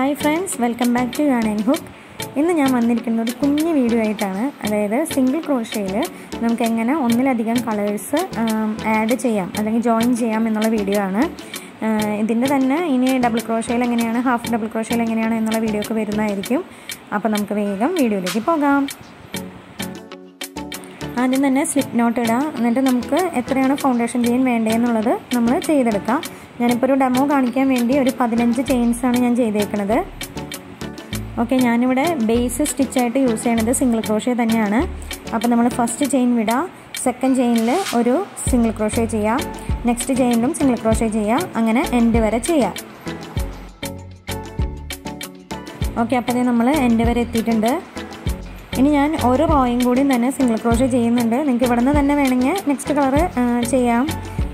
Hi friends welcome back to Yarn Hook. ഇന്ന് ഞാൻ വന്നിരിക്കുന്നത് ഒരു കുഞ്ഞ് വീഡിയോ ആയിട്ടാണ് അതായത് സിംഗിൾ ക്രോഷയിൽ നമുക്ക് എങ്ങനെ ഒന്നിലധികം കളേഴ്സ് ആഡ് ചെയ്യാം അല്ലെങ്കിൽ ജോയിൻ ചെയ്യാം എന്നുള്ള വീഡിയോ ആണ്. ഇതിന്റെ തന്നെ ഇനി ഡബിൾ ക്രോഷയിൽ എങ്ങനെയാണ് ഹാഫ് ഡബിൾ ക്രോഷയിൽ എങ്ങനെയാണ് എന്നുള്ള വീഡിയോ ഒക്കെ വരുന്നതായിരിക്കും. അപ്പോൾ നമുക്ക് വേഗം വീഡിയോയിലേക്ക് പോകാം. ആദ്യം തന്നെ സ്ലിപ്പ് നോട്ട് ഇടാം. എന്നിട്ട് നമുക്ക് എത്രയാണ് ഫൗണ്ടേഷൻ ചെയ്യാൻ വേണ്ടതെന്നുള്ളത് നമ്മൾ ചെയ്തെടുക്കാം. ഞാനിപ്പോൾ ഒരു ഡെമോ കാണിക്കാൻ വേണ്ടി ഒരു പതിനഞ്ച് ചെയിൻസാണ് ഞാൻ ചെയ്തേക്കുന്നത് ഓക്കെ ഞാനിവിടെ ബേസ് സ്റ്റിച്ചായിട്ട് യൂസ് ചെയ്യണത് സിംഗിൾ ക്രോഷേ തന്നെയാണ്. അപ്പോൾ നമ്മൾ ഫസ്റ്റ് ചെയിൻ വിടാം സെക്കൻഡ് ചെയിനിൽ ഒരു സിംഗിൾ ക്രോഷേ ചെയ്യാം നെക്സ്റ്റ് ചെയിനിലും സിംഗിൾ ക്രോഷേ ചെയ്യാം അങ്ങനെ എൻഡ് വരെ ചെയ്യാം. ഓക്കെ അപ്പോൾ നമ്മൾ എൻഡ് വരെ എത്തിയിട്ടുണ്ട്. ഇനി ഞാൻ ഓരോ റോയും കൂടി തന്നെ സിംഗിൾ ക്രോഷേ ചെയ്യുന്നുണ്ട്. നിങ്ങൾക്ക് ഇവിടെ നിന്ന് തന്നെ വേണമെങ്കിൽ നെക്സ്റ്റ് കളർ ചെയ്യാം.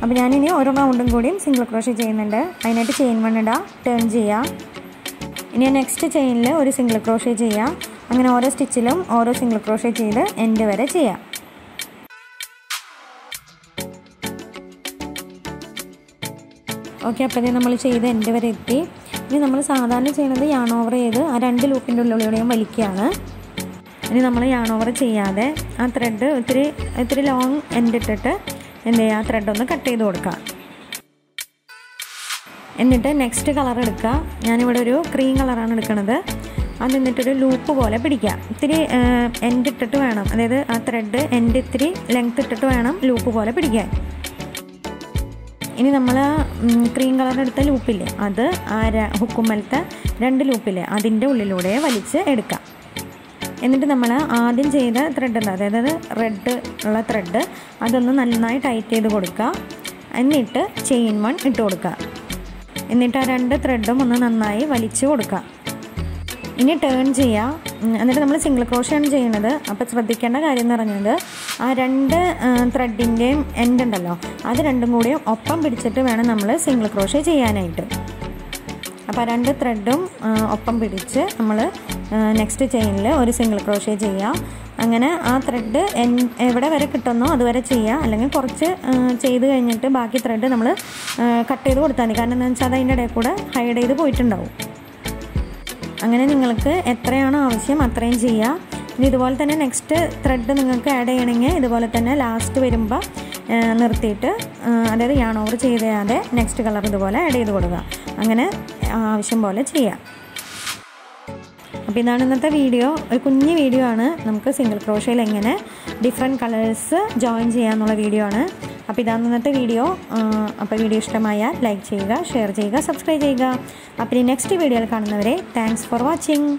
അപ്പോൾ ഞാനിനി ഓരോ റൗണ്ടും കൂടിയും സിംഗിൾ ക്രോഷേ ചെയ്യുന്നുണ്ട്. അതിനായിട്ട് ചെയിൻ വൺ ഇടാം ടേൺ ചെയ്യാം. ഇനി നെക്സ്റ്റ് ചെയിനിൽ ഒരു സിംഗിൾ ക്രോഷേ ചെയ്യാം. അങ്ങനെ ഓരോ സ്റ്റിച്ചിലും ഓരോ സിംഗിൾ ക്രോഷേ ചെയ്ത് എൻഡ് വരെ ചെയ്യാം. ഓക്കെ അപ്പോൾ നമ്മൾ ചെയ്ത് എൻഡ് വരെ എത്തി. ഇനി നമ്മൾ സാധാരണ ചെയ്യുന്നത് യാൺ ഓവർ ചെയ്ത് ആ രണ്ട് ലൂപ്പിന്റെ ഉള്ളിലൂടെയും വലിക്കുകയാണ്. ഇനി നമ്മൾ യാൺ ഓവർ ചെയ്യാതെ ആ ത്രെഡ് ഒത്തിരി ഒത്തിരി ലോങ് എൻഡ് ഇട്ടിട്ട് എന്ത് ചെയ്യുക ത്രെഡ് ഒന്ന് കട്ട് ചെയ്ത് കൊടുക്കുക എന്നിട്ട് നെക്സ്റ്റ് കളർ എടുക്കുക ഞാനിവിടെ ഒരു ക്രീം കളറാണ് എടുക്കുന്നത് അത് എന്നിട്ടൊരു ലൂപ്പ് പോലെ പിടിക്കാം. ഇത്തിരി എൻഡ് ഇട്ടിട്ട് വേണം. അതായത് ആ ത്രെഡ് എൻഡ് ഇത്തിരി ലെങ്ത് ഇട്ടിട്ട് വേണം ലൂപ്പ് പോലെ പിടിക്കാൻ. ഇനി നമ്മൾ ക്രീം കളർ എടുത്ത ലൂപ്പില്ലേ അത് ആ ഹുക്കുമ്മലത്തെ രണ്ട് ലൂപ്പില്ലേ അതിന്റെ ഉള്ളിലൂടെ വലിച്ച് എടുക്കാം. എന്നിട്ട് നമ്മൾ ആദ്യം ചെയ്ത ത്രെഡ് ഉണ്ട് അതായത് റെഡ് ഉള്ള ത്രെഡ് അതൊന്ന് നന്നായി ടൈറ്റ് ചെയ്ത് കൊടുക്കുക. എന്നിട്ട് ചെയിൻ വൺ ഇട്ട് കൊടുക്കുക. എന്നിട്ട് ആ രണ്ട് ത്രെഡും ഒന്ന് നന്നായി വലിച്ചു കൊടുക്കുക. ഇനി ടേൺ ചെയ്യുക. എന്നിട്ട് നമ്മൾ സിംഗിൾ ക്രോഷയാണ് ചെയ്യുന്നത് അപ്പോൾ ശ്രദ്ധിക്കേണ്ട കാര്യം എന്ന് പറഞ്ഞത് ആ രണ്ട് ത്രെഡിന്റെയും എൻഡ് ഉണ്ടല്ലോ. അത് രണ്ടും കൂടിയും ഒപ്പം പിടിച്ചിട്ട് വേണം നമ്മൾ സിംഗിൾ ക്രോഷേ ചെയ്യാനായിട്ട്. അപ്പോൾ രണ്ട് ത്രെഡും ഒപ്പം പിടിച്ച് നമ്മൾ നെക്സ്റ്റ് ചെയിനിൽ ഒരു സിംഗിൾ ക്രോഷേ ചെയ്യാം. അങ്ങനെ ആ ത്രെഡ് എവിടെ വരെ കിട്ടുന്നോ അതുവരെ ചെയ്യുക അല്ലെങ്കിൽ കുറച്ച് ചെയ്ത് കഴിഞ്ഞിട്ട് ബാക്കി ത്രെഡ് നമ്മൾ കട്ട് ചെയ്ത് കൊടുത്താൽ മതി. കാരണം എന്താണെന്ന് വെച്ചാൽ അത് അതിന്റെ ഇടയിൽ കൂടെ ഹൈഡ് ചെയ്ത് പോയിട്ടുണ്ടാവും. അങ്ങനെ നിങ്ങൾക്ക് എത്രയാണോ ആവശ്യം അത്രയും ചെയ്യുക ഇനി ഇതുപോലെ തന്നെ നെക്സ്റ്റ് ത്രെഡ് നിങ്ങൾക്ക് ആഡ് ചെയ്യണമെങ്കിൽ ഇതുപോലെ തന്നെ ലാസ്റ്റ് വരുമ്പോൾ നിർത്തിയിട്ട് അതായത് യാൺ ഓവർ ചെയ്താതെ നെക്സ്റ്റ് കളർ ഇതുപോലെ ആഡ് ചെയ്ത് കൊടുക്കുക. അങ്ങനെ ആവശ്യം പോലെ ചെയ്യാം. അപ്പോൾ ഇതാണ് ഇന്നത്തെ വീഡിയോ ഒരു കുഞ്ഞ് വീഡിയോ ആണ്. നമുക്ക് സിംഗിൾ ക്രോഷയിൽ എങ്ങനെ ഡിഫറെന്റ് കളേഴ്സ് ജോയിൻ ചെയ്യാമെന്നുള്ള വീഡിയോ ആണ്. അപ്പോൾ ഇതാണ് ഇന്നത്തെ വീഡിയോ അപ്പോൾ വീഡിയോ ഇഷ്ടമായാൽ ലൈക്ക് ചെയ്യുക ഷെയർ ചെയ്യുക സബ്സ്ക്രൈബ് ചെയ്യുക. അപ്പോൾ ഈ നെക്സ്റ്റ് വീഡിയോയിൽ കാണുന്നവരെ താങ്ക്സ് ഫോർ വാച്ചിങ്